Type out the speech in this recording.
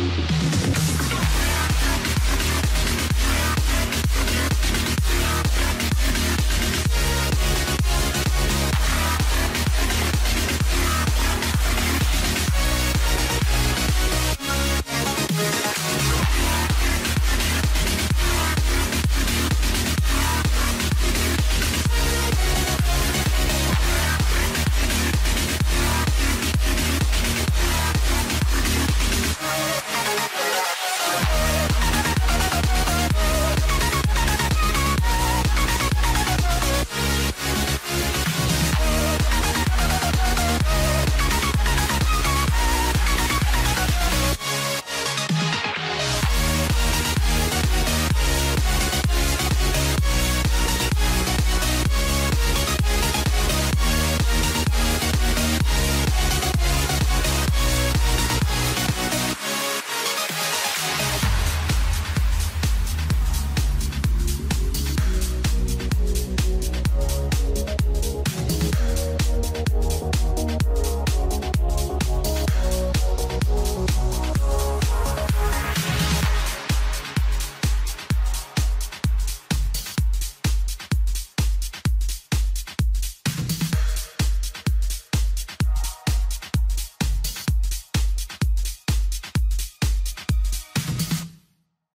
ああ!